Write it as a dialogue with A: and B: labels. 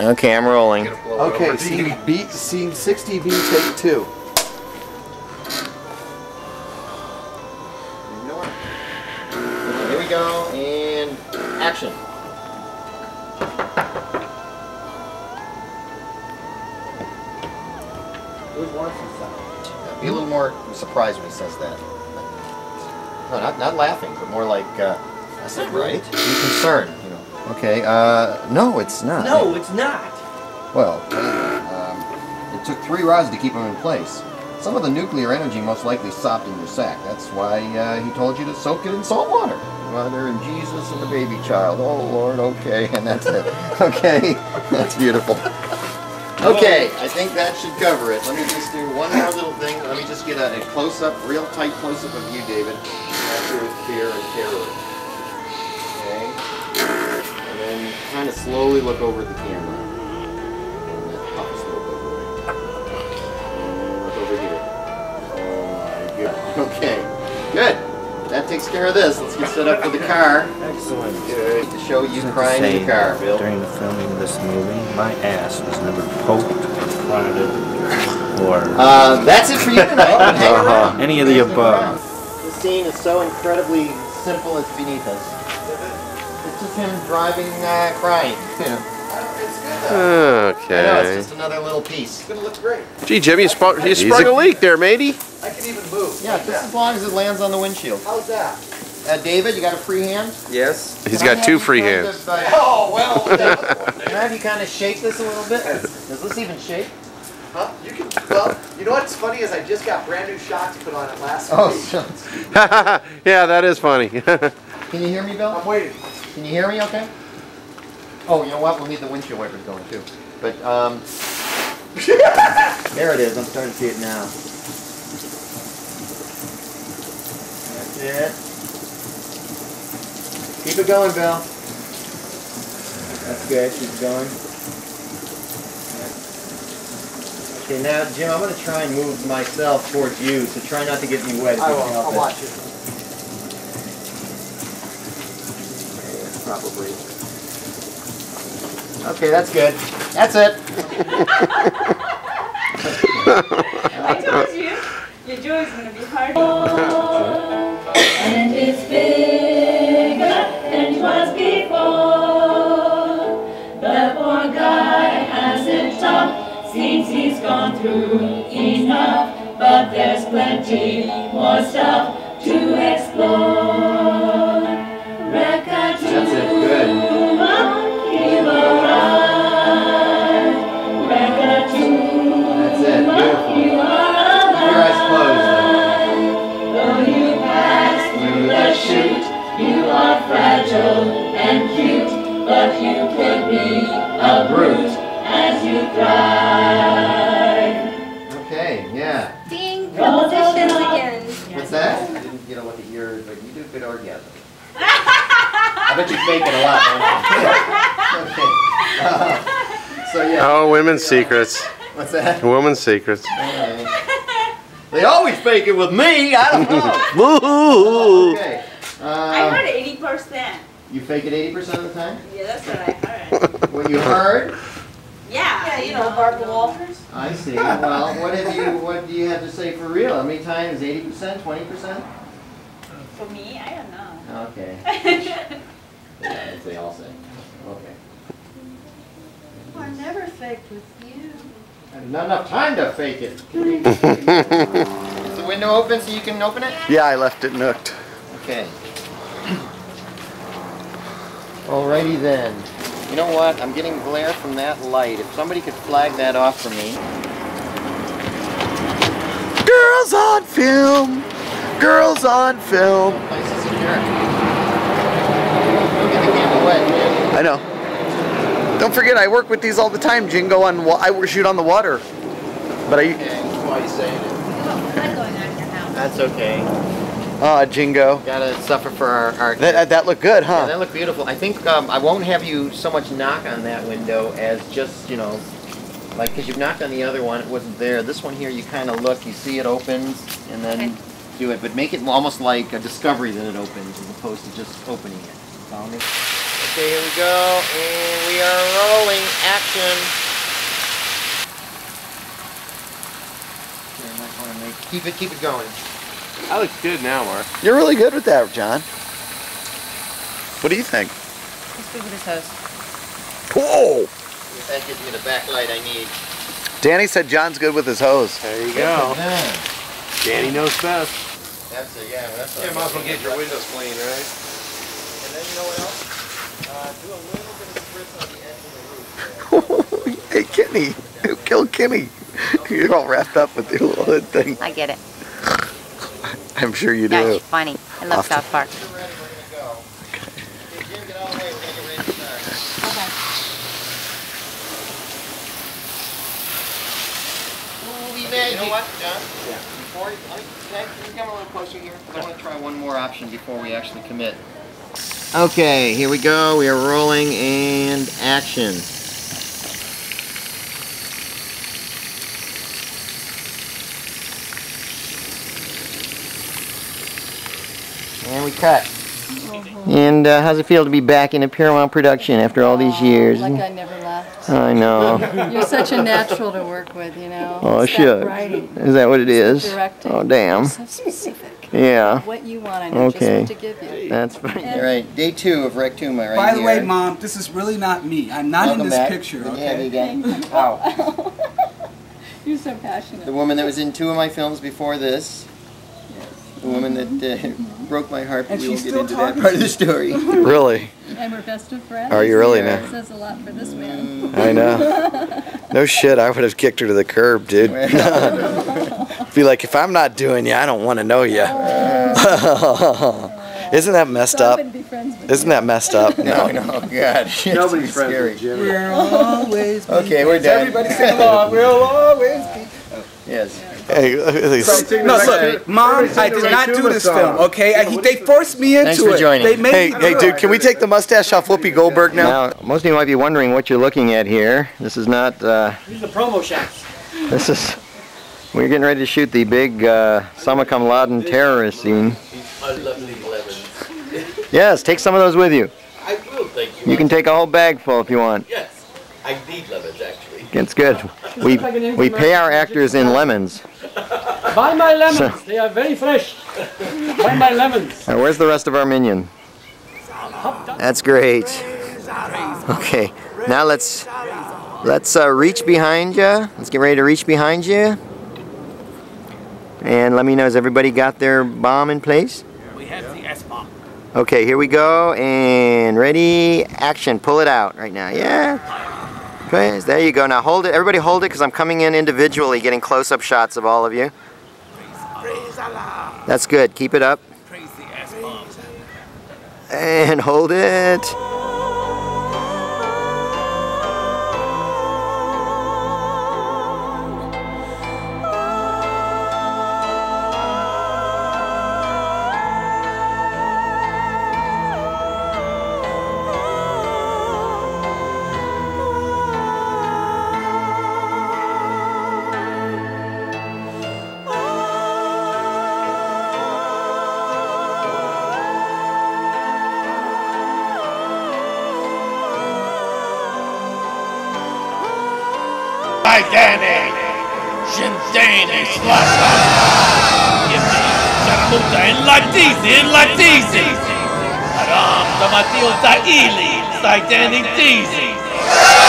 A: Okay, I'm rolling.
B: Gonna blow it
C: Okay,
B: over to you.
C: scene, B, scene 60B, take two.
A: Okay, here we go, and action. Be a little more surprised when he says that. No, not, not laughing, but more like, uh, I said right? Be concerned, you know. Okay, uh, no, it's not.
D: No, it's not.
A: Well, um, it took three rods to keep them in place. Some of the nuclear energy most likely stopped in your sack. That's why uh, he told you to soak it in salt water. Mother and Jesus and the baby child. Oh Lord, okay, and that's it. Okay, that's beautiful. Okay, I think that should cover it. Let me just do one more little thing. Let me just get a, a close-up, real tight close-up of you, David. After with fear and terror. Okay. And then kind of slowly look over at the camera. And then pop us a little bit. And Look over here. Oh my god. Okay. Good. That takes care of this. Let's get set up for the car.
D: Excellent.
A: Good. To show you
E: Just
A: crying in the car, Bill.
E: During the filming of this movie, my ass was never poked or prodded or
A: Uh, that's it for you tonight.
E: Uh-huh. any of the above.
A: The scene is so incredibly simple it's beneath us. It's just him driving, uh, crying. You know. It's good though. I know, it's
B: Okay.
A: just another little piece.
C: It's gonna look great.
B: Gee, Jimmy, you, sprung, you sprung a leak there, matey.
C: I can even move.
A: Yeah, just as long as it lands on the windshield.
C: How's that?
A: Uh, David, you got a free hand?
D: Yes.
B: He's
A: Can I
B: got two free hands.
A: of, uh,
C: Oh, well, that
A: Can I have you kind of shake this a little bit? Does this even shake?
C: Huh? You can, well, you know what's funny is I just got brand new shocks put on it last
A: Oh,
C: week.
A: shucks.
B: yeah, that is funny.
A: Can you hear me, Bill?
C: I'm waiting.
A: Can you hear me okay? Oh, you know what? We'll need the windshield wipers going too. But, um, there it is. I'm starting to see it now. That's it. Keep it going, Bill. That's good. Keep it going. Okay, now, Jim, I'm going to try and move myself towards you, so try not to get me wet
C: I will. I'll watch it.
A: Probably. Okay, that's good. That's it.
F: I told you, your joy is gonna be hard.
G: and it's bigger than it was before. The poor guy hasn't talked since he's gone through enough, but there's plenty more stuff to explore.
A: Good orgasm. I bet you fake it a lot, don't you? okay. Uh, so yeah.
B: oh, women's secrets.
A: What's that?
B: Women's secrets.
A: Okay. They always fake it with me. I don't know.
B: Woo!
A: okay.
F: I
A: Um,
F: heard 80%.
A: you fake it 80% of the time?
F: Yeah, that's what I heard.
A: What you heard?
F: Yeah, yeah you know, Barbara Walters.
A: I see. Well, what have you? What do you have to say for real? How many times? 80%? 20%?
F: For me, I don't know.
A: Okay. Yeah, as they all say. Okay.
H: I never faked with you.
A: I have not enough time to fake it. Is the window open so you can open it?
C: Yeah, I left it nooked.
A: Okay. Alrighty then. You know what? I'm getting glare from that light. If somebody could flag that off for me.
C: Girls on film. Girls on film.
A: Place is secure. Don't get the camera wet, man.
C: I know. Don't forget, I work with these all the time, Jingo. On wa- I shoot on the water, but I
A: Okay, why are you saying it?
F: Going on in your house.
A: That's okay.
C: ah Jingo.
A: Gotta suffer for our, our
C: That that- that looked good,
A: Yeah,
C: huh?
A: that looked beautiful. I think um, I won't have you so much knock on that window as just, you know, like, because you've knocked on the other one, it wasn't there. This one here, you kind of look, you see it opens, and then
F: Okay.
A: Do it. But make it almost like a discovery that it opens as opposed to just opening it. Follow me? Okay, here we go, and we are rolling. Action. Here, I might want to make keep it keep it going.
B: I look good now, Mark.
C: You're really good with that, John. What do you think?
F: He's good with his hose.
C: Whoa!
A: If that gives me the backlight I need.
C: Dani said John's good with his hose.
B: There you go. Dani knows best.
A: That's a yeah. That's
B: Yeah, might as well get your windows clean, right?
A: And then you know what else? Uh, do a little bit of spritz on the edge of the roof.
C: hey, Kenny. Who killed Kenny? You're all wrapped up with your little hood thing.
F: I get it.
C: I'm sure you
F: That's
C: do.
F: funny. I love
C: Often.
F: South Park.
A: We're ready. We're gonna go. Okay, Jim, get out of the way. We're gonna get ready to start. You know what, John? Yeah. Before, I- you come a little closer here? I want to try one more option before we actually commit. Okay, here we go. We are rolling and action. And we cut. And uh, how's it feel to be back in a Pirromount production after all these years?
H: Like I never left.
A: I know.
H: You're such a natural to work with, you know.
A: Oh,
H: It's that. Writing.
A: Is that what it is?
H: directing.
A: Oh, damn.
H: So specific.
A: Yeah.
H: What you want, I know just
A: Okay.
H: what to give you.
A: That's fine. All right, day two of Rectuma right
D: By the
A: here.
D: way, Mom, this is really not me. I'm not
A: Welcome
D: in this
A: back.
D: picture,
A: Good to you
D: okay?
A: again. Wow.
H: You're so passionate.
A: The woman that was in two of my films before this. Yes. The woman that uh, broke my heart, but
D: And
A: we won't
D: she's
A: get into that part of the story.
C: Really?
H: And we're best of friends.
C: Are you really
A: Yeah.
C: now?
H: Says a lot for this man.
C: I know. No shit, I would have kicked her to the curb, dude. Be like, if I'm not doing you, I don't want to know you. Isn't that messed
H: So
C: up?
H: wouldn't be friends with
C: Isn't that messed up?
A: no, no, God.
B: Nobody's friends
A: scary.
B: with Jim.
D: We'll always be
A: Okay, we're done.
D: Everybody sing along. We'll always be.
A: Yes.
C: Hey, look at these-
D: No, look, Mom, I did not do this film, okay? I, they forced me into
A: Thanks for
D: it.
A: joining.
D: They made
C: hey,
D: me
C: hey, dude, can we take the mustache off Whoopi Goldberg now?
A: Now, most of you might be wondering what you're looking at here. This is not. Uh,
I: These are the promo shots.
A: this is. We're getting ready to shoot the big uh, Osama bin Laden terrorist scene. Yes, take some of those with you.
J: I will, thank you.
A: You can take a whole bag full if you want.
J: Yes, I need lemons actually.
A: It's good. We we pay our actors in lemons.
I: Buy my lemons. They are very fresh. Buy my lemons.
A: Now, where's the rest of our minion? That's great. Okay, now let's let's uh, reach behind you. Let's get ready to reach behind you. And let me know, has everybody got their bomb in place?
I: We have the S-bomb.
A: Okay, here we go. And ready, action. Pull it out right now. Yeah. Okay, there you go. Now hold it. Everybody hold it because I'm coming in individually, getting close-up shots of all of you. That's good. Keep it up. And hold it.
K: Titanic, Slasa, Yemi, Sharamuta, and Latizi, and Latizi, Aram, Damatil, Taili, Titanic, Tizi.